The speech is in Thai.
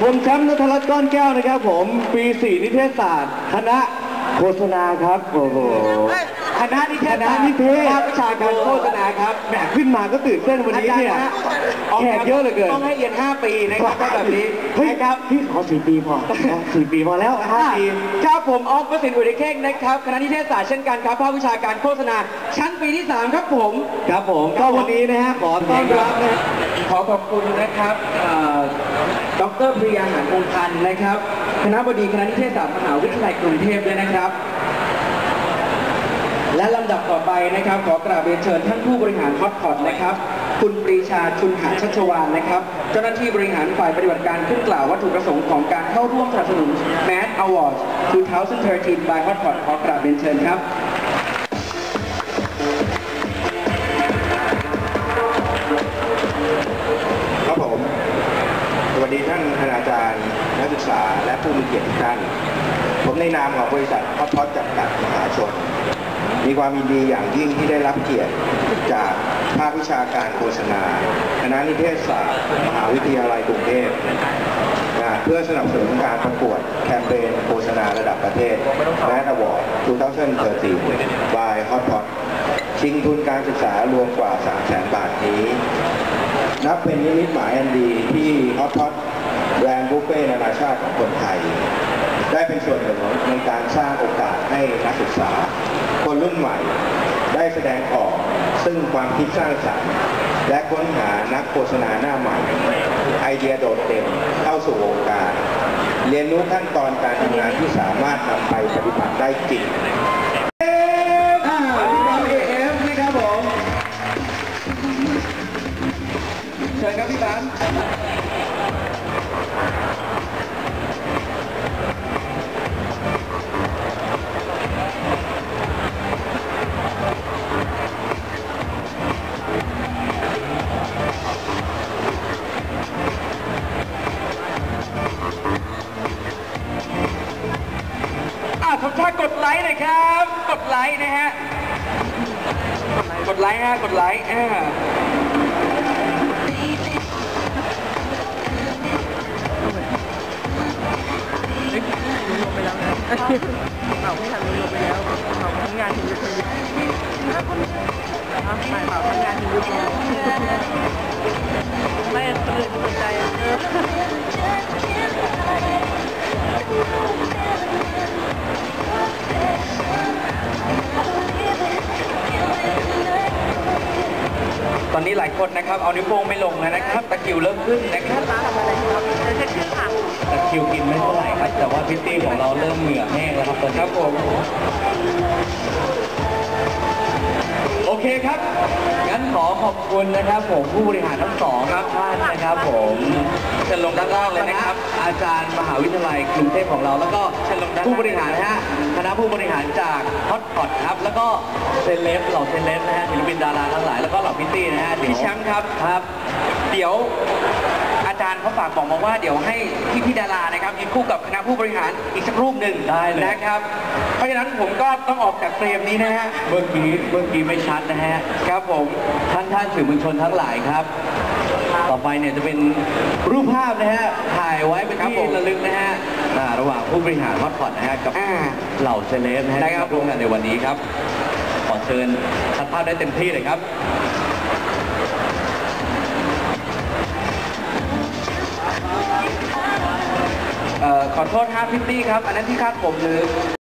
ผมแชมป์นัทรัตน์ก้อนแก้วนะครับผมปีสี่นิเทศศาสตร์ คณะโฆษณาครับโอ้โหคณะนิเทศคณะนิเทศภาควิชาการโฆษณาครับ แหมขึ้นมาก็ตื่นเต้นวันนี้เนี่ย อาจารฮะแขกเยอะเหลือเกินต้องให้เรียน 5 ปีนะครับถ้าแบบนี้เฮ้ยนะครับ พี่ขอสี่ปีพอนะสี่ปีพอแล้วห้าปี ครับผมออฟประสิทธิ์อุดเข่งนะครับคณะนิเทศศาสตร์เช่นกันครับภาควิชาการโฆษณา ชั้นปีที่ 3 ครับผม ครับผมก็วันนี้นะฮะขอต้อนรับนะฮะขอขอบคุณนะครับเอ่อ ดรปริยาหารองค์พันธ์นะครับ คณะบดีคณะนิเทศศาสตร์มหาวิทยาลัยกรุงเทพด้วยนะครับ และลำดับต่อไปนะครับ ขอกราบเรียนเชิญท่านผู้บริหารฮอตพอตนะครับ คุณปรีชาชุนหาชัชวานนะครับ เจ้าหน้าที่บริหารฝ่ายปฏิบัติการขึ้นกล่าววัตถุประสงค์ของการเข้าร่วมสนับสนุน Mad Awards 2013 by Hotpot ขอกราบเรียนเชิญครับ นนามของบริษัทพอดพอดจำกัดมหาชน มีความยินดีอย่างยิ่งที่ได้รับเกียรติจากภาควิชาการโฆษณาคณะนิเทศศาสตร์มหาวิทยาลัยกรุงเทพเพื่อสนับสนุนการประกวดแคมเปญโฆษณาระดับประเทศแมดอวอร์ด2013 by Hotpot ชิงทุนการศึกษารวมกว่า 300,000 บาทนี้ นับเป็นนิมิตหมายอันดีที่ฮอตพอตแบรนด์บุฟเฟ่ต์นานาชาติของคนไทย ได้เป็นส่วนหนึ่ง การสร้างโอกาสให้นักศึกษา คนรุ่นใหม่ได้แสดงออกซึ่งความคิดสร้างสรรค์ และค้นหานักโฆษณาหน้าใหม่ ไอเดียโดดเด่นเข้าสู่วงการ เรียนรู้ขั้นตอนการทำงานที่สามารถนำไปปฏิบัติได้จริง กดไลค์หน่อยครับ กดไลค์นะฮะ กดไลค์ฮะ กดไลค์อ่าไปแล้วนะเอาไม่ทันลงไปแล้ว อนนี้หลายคนนะครับ เอานิ้วโป้งไม่ลงแล้วนะครับ ตะคริวเริ่มขึ้นนะครับร้านทำอะไรครับจะเช็คชื่อค่ะตะคริวกินไม่เท่าไหร่ครับ แต่ว่าพิตตี้ของเราเริ่มเหงื่อแห้งแล้วครับตอนคนี้รับผม เคครับ งั้นขอขอบคุณนะครับ ผมผู้บริหารทั้งสองครับท่านนะครับ ผมเชิญลงด้านล่างเลยนะครับ อาจารย์มหาวิทยาลัยกรุงเทพของเรา แล้วก็เชิญลงด้านล่างผู้บริหารนะฮะคณะผู้บริหารจากฮอตพอตครับ แล้วก็เซเลบเหล่าเซเลบนะฮะศิลปินดาราทั้งหลายแล้วก็เหล่าพริตตี้นะฮะเดี๋ยวพี่แชมป์ครับครับ เดี๋ยว อาจารย์เขาฝากบอกมาว่าเดี๋ยวให้พี่พี่ๆดารานะครับยืนคู่กับคณะผู้บริหารอีกสักรูปหนึ่งได้เลย นะครับ เพราะฉะนั้นผมก็ต้องออกจาก frame นี้นะฮะเมื่อกี้เมื่อกี้ไม่ชัดนะฮะ ครับผมท่านท่านสื่อมวลชนทั้งหลายครับ ต่อไปเนี่ยจะเป็นรูปภาพนะฮะ ถ่ายไว้เป็นครับที่ผมระลึกนะฮะอ่าระหว่างผู้บริหารฮอตพอตนะฮะกับอ่า เหล่าเซเลบนะฮะได้ครับ ที่มาร่วมงานในวันนี้ครับ ขอเชิญทัดภาพได้เต็มที่เลยครับ ขอโทษครับพิตตี้ครับ อันนั้นที่คาดผมหรือ